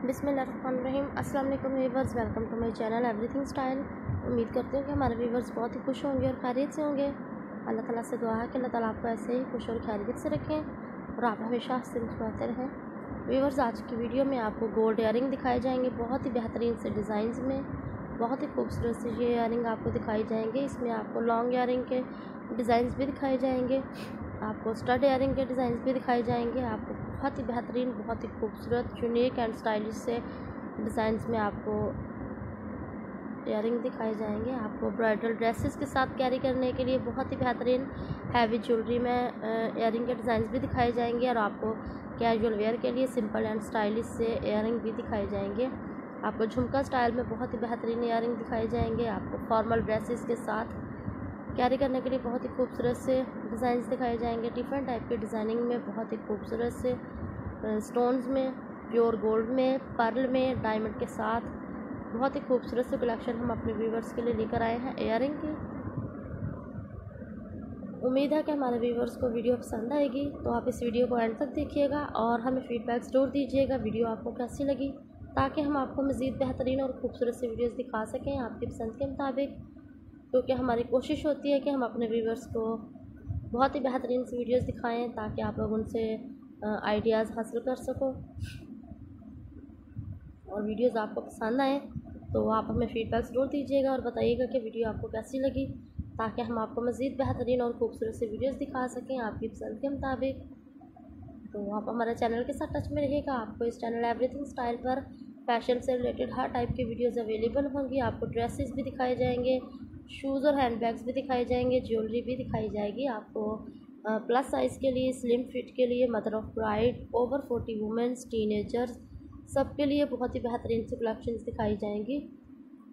बिसमीम अस्सलाम वालेकुम welcome to my channel Everything Style. उम्मीद करती हूँ कि हमारे वीवर्स बहुत ही खुश होंगे और खैरियत से होंगे। अल्लाह ताला से दुआ है कि अल्लाह ताला आपको ऐसे ही खुश और खैरियत से रखें और आप हमेशा हँसते मुस्कुराते रहें। वीवर्स आज की वीडियो में आपको गोल्ड इयरिंग दिखाए जाएँगे, बहुत ही बेहतरीन से डिज़ाइन में, बहुत ही खूबसूरत से ये इयरिंग आपको दिखाई जाएँगे। इसमें आपको लॉन्ग इयरिंग के डिज़ाइन भी दिखाए जाएँगे। आपको स्टड एयरिंग के डिज़ाइन भी दिखाए जाएँगे। आपको बहुत ही बेहतरीन, बहुत ही खूबसूरत यूनिक एंड स्टाइलिश से डिज़ाइंस में आपको इयरिंग दिखाए जाएँगे। आपको ब्राइडल ड्रेसेस के साथ कैरी करने के लिए बहुत ही बेहतरीन हैवी ज्वेलरी में इयरिंग के डिज़ाइन भी दिखाए जाएँगे और आपको कैजुअल वेयर के लिए सिंपल एंड स्टाइलिश से इयरिंग भी दिखाए जाएँगे। आपको झुमका स्टाइल में बहुत ही बेहतरीन इयरिंग दिखाए जाएँगे। आपको फॉर्मल ड्रेसेस के साथ कैरी करने के लिए बहुत ही खूबसूरत से डिज़ाइन दिखाए जाएँगे। डिफरेंट टाइप के डिज़ाइनिंग में बहुत ही खूबसूरत से स्टोन्स में प्योर गोल्ड में पर्ल में डायमंड के साथ बहुत ही खूबसूरत से कलेक्शन हम अपने व्यूवर्स के लिए लेकर आए हैं एयरिंग की। उम्मीद है कि हमारे व्यूवर्स को वीडियो पसंद आएगी तो आप इस वीडियो को एंड तक देखिएगा और हमें फीडबैक ज़रूर दीजिएगा वीडियो आपको कैसी लगी, ताकि हम आपको मज़ीद बेहतरीन और खूबसूरत से वीडियोस दिखा सकें आपकी पसंद के मुताबिक। क्योंकि हमारी कोशिश होती है कि हम अपने व्यूवर्स को बहुत ही बेहतरीन सी वीडियोस दिखाएँ ताकि आप लोग उनसे आइडियाज़ हासिल कर सको। और वीडियोस आपको पसंद आए तो आप हमें फ़ीडबैक ज़रूर दीजिएगा और बताइएगा कि वीडियो आपको कैसी लगी ताकि हम आपको मज़ीद बेहतरीन और खूबसूरत से वीडियोस दिखा सकें आपकी पसंद के मुताबिक। तो आप हमारे चैनल के साथ टच में रहिएगा। आपको इस चैनल एवरीथिंग स्टाइल पर फ़ैशन से रिलेटेड हर टाइप की वीडियोस अवेलेबल होंगी। आपको ड्रेसेस भी दिखाए जाएँगे। शूज़ और हैंड बैग्स भी दिखाई जाएँगे, ज्वेलरी भी दिखाई जाएगी आपको। प्लस साइज़ के लिए स्लिम फिट के लिए mother of bride over forty womens teenagers सब के लिए बहुत ही बेहतरीन सी कलेक्शन दिखाई जाएँगी।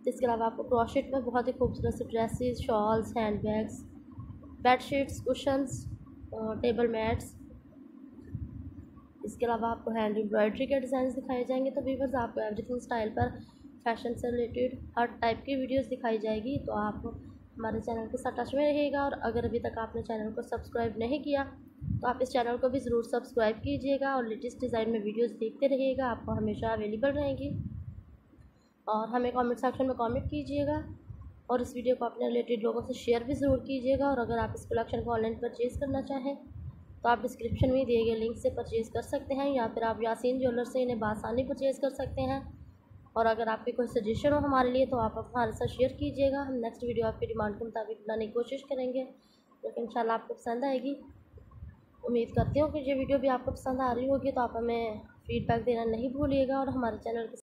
इसके अलावा आपको क्रॉशेट में बहुत ही खूबसूरत से dresses shawls hand bags bed sheets cushions table mats इसके अलावा आपको हैंड एम्ब्रॉयडरी के डिज़ाइन दिखाए जाएँगे। तो वीवर्स आपको एवरीथिंग स्टाइल पर फ़ैशन से रिलेटेड हर टाइप की वीडियोस दिखाई जाएगी तो आप हमारे चैनल के साथ टच में रहिएगा। और अगर अभी तक आपने चैनल को सब्सक्राइब नहीं किया तो आप इस चैनल को भी ज़रूर सब्सक्राइब कीजिएगा और लेटेस्ट डिज़ाइन में वीडियोस देखते रहिएगा। आपको हमेशा अवेलेबल रहेंगी। और हमें कमेंट सेक्शन में कमेंट कीजिएगा। और इस वीडियो को अपने रिलेटेड लोगों से शेयर भी ज़रूर कीजिएगा। और अगर आप इस कलेक्शन को ऑनलाइन परचेज़ करना चाहें तो आप डिस्क्रिप्शन में दिए गए लिंक से परचेज़ कर सकते हैं, या फिर आप यासीन ज्वेलर से इन्हें बासानी परचेज़ कर सकते हैं। और अगर आपकी कोई सजेशन हो हमारे लिए तो आप हमारे साथ शेयर कीजिएगा। हम नेक्स्ट वीडियो आपकी डिमांड के मुताबिक बनाने की कोशिश करेंगे। लेकिन इन आपको पसंद आएगी। उम्मीद करती हूँ कि ये वीडियो भी आपको पसंद आ रही होगी तो आप हमें फ़ीडबैक देना नहीं भूलिएगा और हमारे चैनल के